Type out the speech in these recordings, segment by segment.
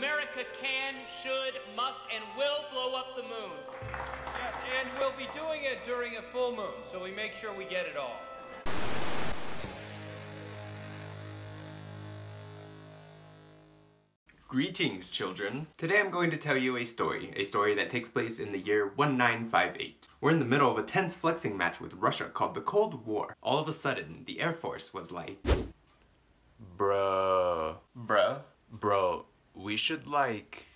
America can, should, must, and will blow up the moon. Yes, and we'll be doing it during a full moon, so we make sure we get it all. Greetings, children. Today I'm going to tell you a story, a story that takes place in the year 1958. We're in the middle of a tense flexing match with Russia called the Cold War. All of a sudden, the Air Force was like, Bruh. Bruh? Bro, we should like...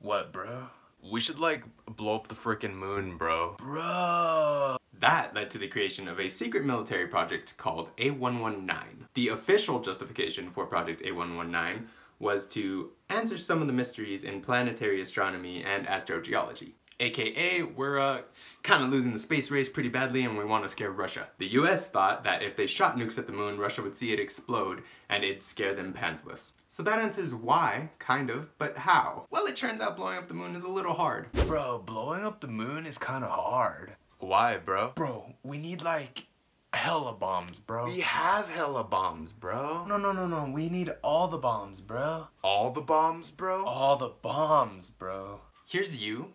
What, bro? We should like blow up the freaking moon, bro. Bro. That led to the creation of a secret military project called A119. The official justification for Project A119 was to answer some of the mysteries in planetary astronomy and astrogeology. AKA, we're uh, kind of losing the space race pretty badly and we want to scare Russia. The US thought that if they shot nukes at the moon, Russia would see it explode and it'd scare them pantsless. So that answers why, kind of, but how? Well, it turns out blowing up the moon is a little hard. Bro, blowing up the moon is kind of hard. Why, bro? Bro, we need like hella bombs, bro. We have hella bombs, bro. No, no, no, no. We need all the bombs, bro. All the bombs, bro? All the bombs, bro. Here's you.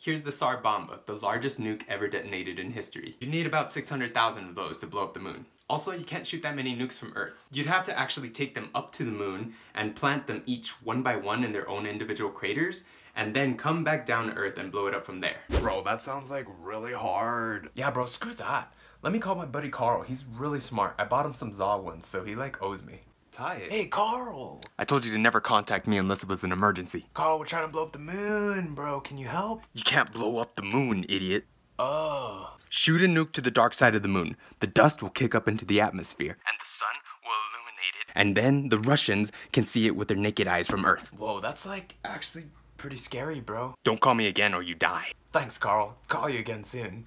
Here's the Tsar Bomba, the largest nuke ever detonated in history. You need about 600,000 of those to blow up the moon. Also, you can't shoot that many nukes from Earth. You'd have to actually take them up to the moon and plant them each one by one in their own individual craters, and then come back down to Earth and blow it up from there. Bro, that sounds like really hard. Yeah, bro, screw that. Let me call my buddy Carl. He's really smart. I bought him some Zog ones, so he like owes me. It. Hey, Carl! I told you to never contact me unless it was an emergency. Carl, we're trying to blow up the moon, bro. Can you help? You can't blow up the moon, idiot. Oh. Shoot a nuke to the dark side of the moon. The dust will kick up into the atmosphere, and the sun will illuminate it. And then the Russians can see it with their naked eyes from Earth. Whoa, that's like actually pretty scary, bro. Don't call me again or you die. Thanks, Carl. Call you again soon.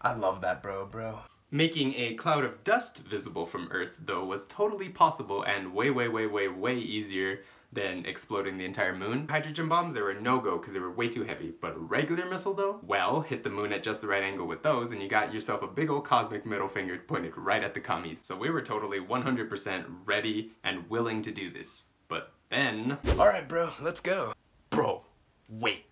I love that, bro, bro. Making a cloud of dust visible from Earth, though, was totally possible and way, way, way, way, way easier than exploding the entire moon. Hydrogen bombs, they were a no-go because they were way too heavy. But a regular missile though? Well, hit the moon at just the right angle with those and you got yourself a big old cosmic middle finger pointed right at the commies. So we were totally 100% ready and willing to do this. But then... Alright bro, let's go. Bro, wait.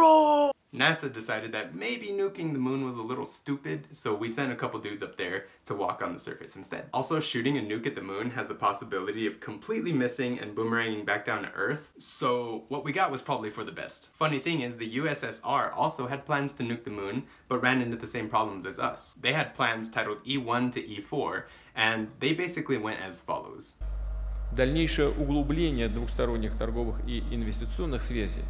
Bro! NASA decided that maybe nuking the moon was a little stupid, so we sent a couple dudes up there to walk on the surface instead. Also, shooting a nuke at the moon has the possibility of completely missing and boomeranging back down to Earth, so what we got was probably for the best. Funny thing is, the USSR also had plans to nuke the moon, but ran into the same problems as us. They had plans titled E1 to E4, and they basically went as follows. Дальнейшее углубление двухсторонних торговых и инвестиционных связей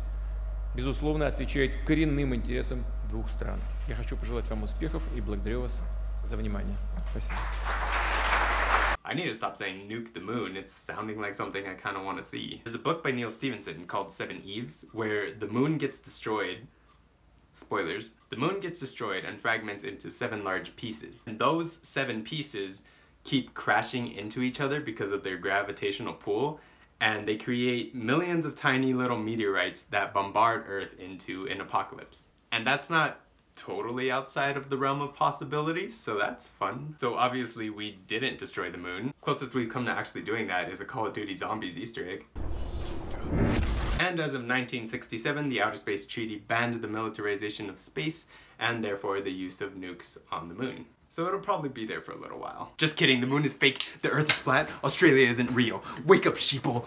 безусловно, отвечает коренным интересам двух стран. Я хочу пожелать вам успехов и благодарю вас за внимание. Спасибо. I need to stop saying nuke the moon, it's sounding like something I kind of want to see. There's a book by Neal Stephenson called Seveneves, where the moon gets destroyed spoilers, the moon gets destroyed and fragments into seven large pieces. And those seven pieces keep crashing into each other because of their gravitational pull, and they create millions of tiny little meteorites that bombard Earth into an apocalypse. And that's not totally outside of the realm of possibilities, so that's fun. So obviously we didn't destroy the moon. Closest we've come to actually doing that is a Call of Duty Zombies Easter egg. And as of 1967, the Outer Space Treaty banned the militarization of space and therefore the use of nukes on the moon. So it'll probably be there for a little while. Just kidding, the moon is fake, the earth is flat, Australia isn't real. Wake up, sheeple!